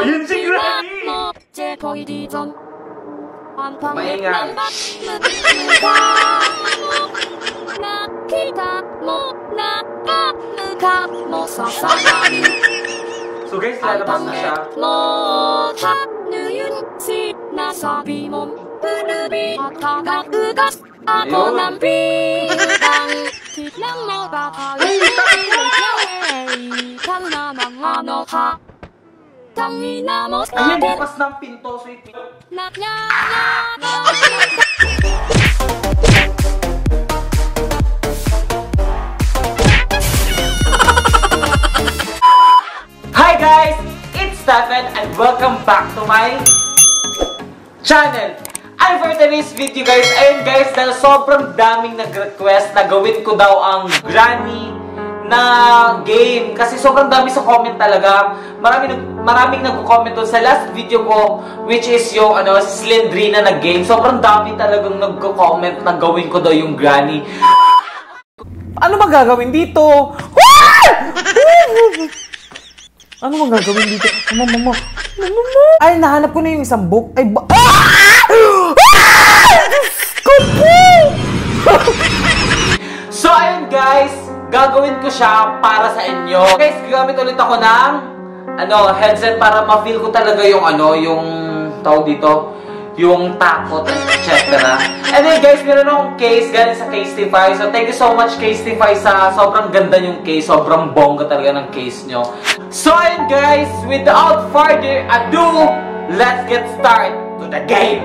Ayun si Granny! Sarili So guys, lalabas na siya. ano yun Ako Ayun. Tangina mo akin bukas ng pinto, sweet. Nagyayabang Hi guys! It's Stefan and welcome back to my channel. And for today's video guys, ayun guys, dahil sobrang daming nag-request na gawin ko daw ang granny na game. Kasi sobrang dami sa comment talaga. Marami, maraming nag-comment doon sa last video ko, which is yung ano, Slendrina na game. Sobrang dami talagang nag-comment na gawin ko daw yung granny. Ano ba gagawin dito? Ano bang gagawin dito? Mama, mama. Ay, nahanap ko na yung isang book. Ay, ba... Ah! Gagawin ko siya para sa inyo. Guys, gagamit ulit ako ng ano, headset para ma-feel ko talaga yung ano, yung tawag dito, yung takot, etc. And then guys, meron akong case galing sa Casetify. So thank you so much Casetify sa sobrang ganda yung case. Sobrang bongga talaga ng case nyo. So ayun guys, without further ado, let's get start to the game.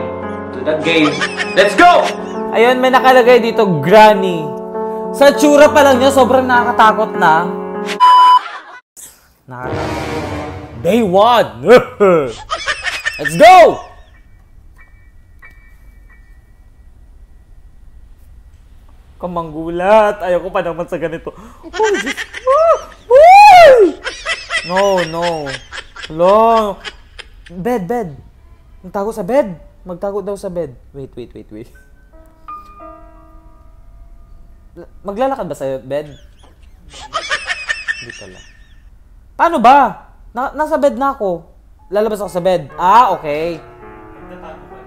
To the game. Let's go! Ayun, may nakalagay dito, Granny. Sa tsura pa lang niya, sobrang nakakatakot na. Nakakatakot. Day 1! Let's go! Kamanggulat. Ayoko pa naman sa ganito. Oh, Diyos ko. No, no. Hello. Bed, bed. Magtago sa bed. Magtago daw sa bed. Wait, wait, wait, wait. Maglalakad ba sa bed? Hindi pala. Paano ba? Na nasa bed na ako. Lalabas ako sa bed. Ah, okay.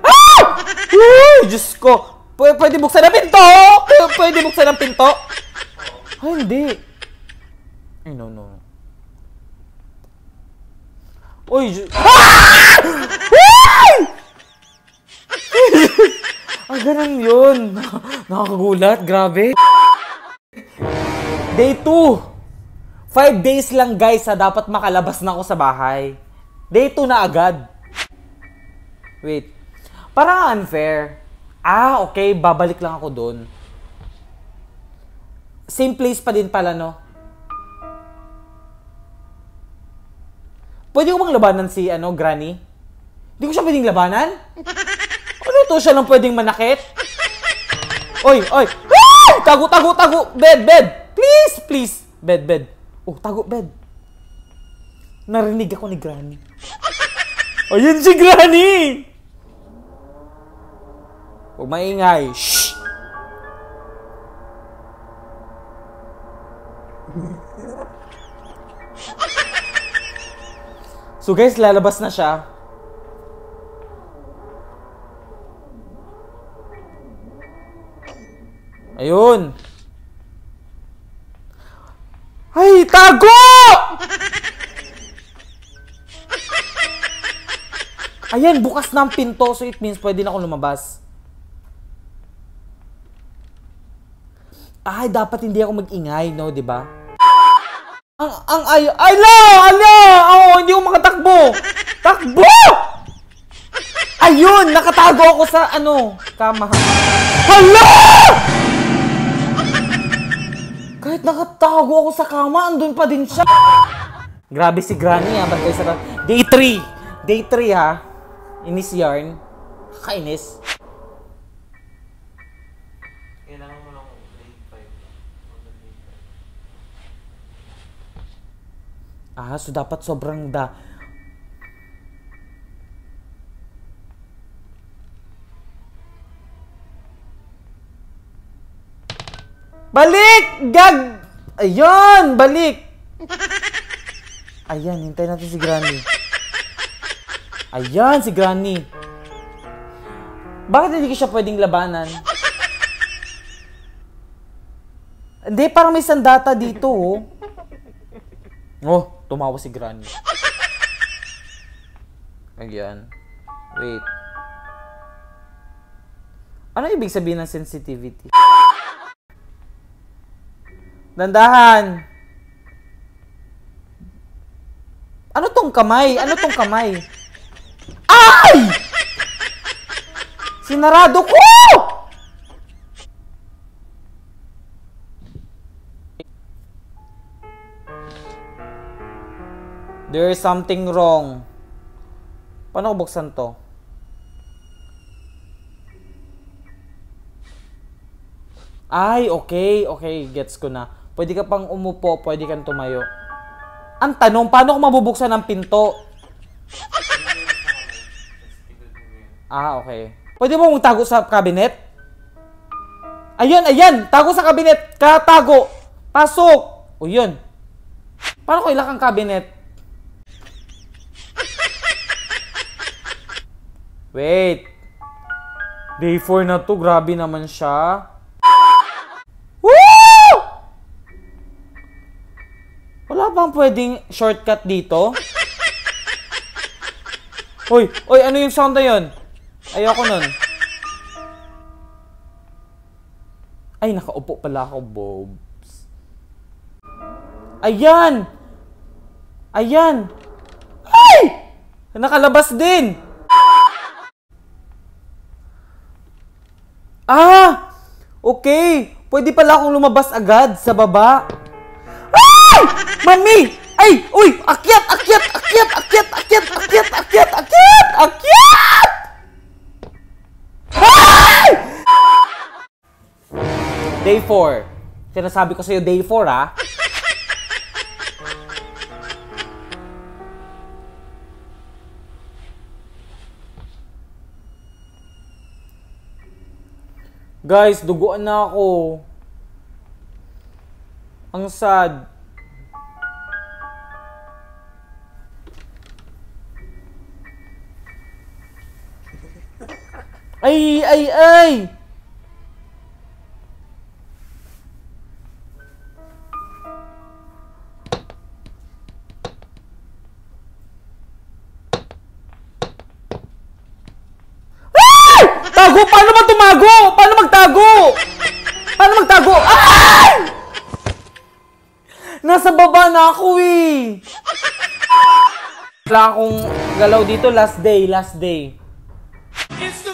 Ah! Uy, Diyos ko. P- pwede buksan ang pinto! P- pwede buksan ang pinto? Ay, hindi. Ay, no, no. Uy, Diyos... Ah! Uy! ah, ganun yun. Nakakagulat. Grabe. Day 2. Five days lang guys sa dapat makalabas na ako sa bahay. Day 2 na agad. Wait. Parang unfair. Ah, okay. Babalik lang ako doon. Same place pa din pala, no? Pwede ko bang labanan si, ano, Granny? Hindi ko siya pwedeng labanan? Ano to? Siya lang pwedeng manakit? Oy, oy! Ah! Tago, tago, tago! Bed, bed! Please! Bed, bed. Oh, tago, bed. Narinig ako ni Granny. Ayun si Granny! Huwag maingay. Shh! so guys, lalabas na siya. Ayun. Ay, tago! Ayan, bukas na ang pinto. So it means pwede na ako lumabas. Ay, dapat hindi ako mag-ingay, no? ba? Ang, ang, ay, ay, la! Ala! Oh, hindi ako makatakbo! Takbo! Ayun! Nakatago ako sa, ano, kama. Hala! Kahit nakatago ako sa kama, andun pa din siya. Grabe si Granny ha, bantay sa Day 3! Day 3 ha. Inis yarn. Kainis. Kailangan mo lang grade 5. Ah, so dapat sobrang da... Balik! Gag! Ayun! Balik! Ayan, hintay natin si Granny. Ayan, si Granny. Bakit hindi ko siya pwedeng labanan? Hindi, parang may sandata dito, oh. Oh, tumawa si Granny. Ayan. Wait. Ano ibig sabihin ng sensitivity? Dandahan! Ano tong kamay? Ano tong kamay? Ay! Sinarado ko! There is something wrong. Paano ko buksan to? Ay, okay, okay, gets ko na. Pwede ka pang umupo, pwede kang tumayo. Ang tanong, paano ko mabubuksan ang pinto? Ah, okay. Pwede mo mong tago sa cabinet? Ayan, ayan! Tago sa cabinet! Katago! Pasok! O yun. Paano ko ilak ang cabinet? Wait. Day 4 na to. Grabe naman siya. Bang pwedeng shortcut dito? Hoy, oy, ano yung sound na yun? Ayoko nun. Ay, nakaupo pala ako, Bobs. Ayan! Ayan! Ay! Nakalabas din! Ah! Okay! Pwede pala akong lumabas agad sa baba. Ay! Mami! Ay! Uy! Akyat! Akyat! Akyat! Akyat! Akyat! Akyat! Akyat! Akyat! Akyat! Ay! Day 4. Sinasabi ko sa'yo, day 4 ah. Guys, duguan na ako. Ang sad. Ay, ay, ay! Ay! Tago! Paano ba tumago? Paano magtago? Paano magtago? Ay! Nasa baba na ako eh. Wala akong galaw dito. Last day, last day. It's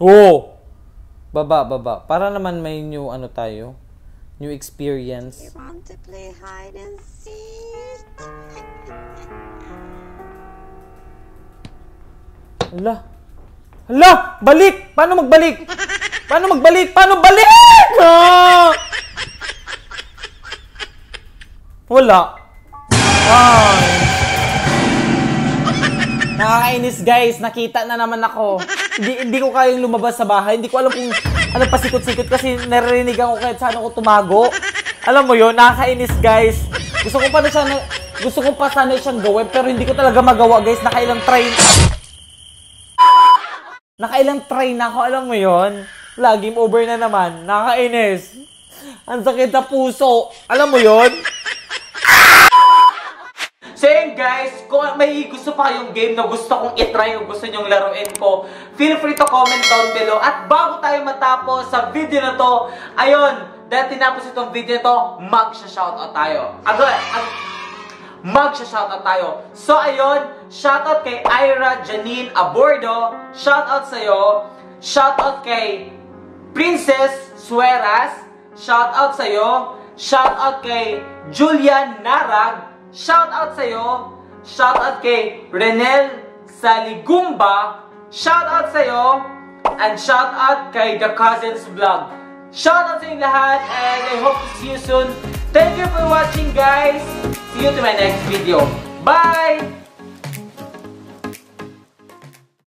Oh! Baba, baba. Para naman may new ano tayo. New experience. Want to play hide and seek? Hala. Hala! Balik! Paano magbalik? Paano magbalik? Paano balik? Ah! Wala. Ay. Nakakainis guys, nakita na naman ako. Hindi, hindi ko kayang lumabas sa bahay. Hindi ko alam kung ano pasikot-sikot kasi naririnig ako kahit saan ako tumago. Alam mo yon nakakainis guys. Gusto ko pa na siya, na- gusto ko pa sana siyang gawin pero hindi ko talaga magawa guys. Nakailang try Nakailang try na ako, alam mo Wala, game over na naman. Nakakainis. Ang sakit sa puso. Alam mo yon So yun guys, kung may gusto pa kayong game na gusto kong itry o gusto nyong laruin ko, feel free to comment down below. At bago tayo matapos sa video na to, ayun, dahil tinapos itong video na to, mag-shoutout tayo. Agad, ag- mag-shoutout tayo. So ayun, shoutout kay Ira Janine Abordo, shoutout sa'yo, shoutout kay Princess Sueras, shoutout sa'yo, shoutout kay Julian Narag, shoutout sa'yo, shoutout kay Renel Saligumba, shoutout sa'yo, and shoutout kay The Cousins Vlog. Shoutout sa inyong lahat, and I hope to see you soon. Thank you for watching, guys! See you to my next video. Bye!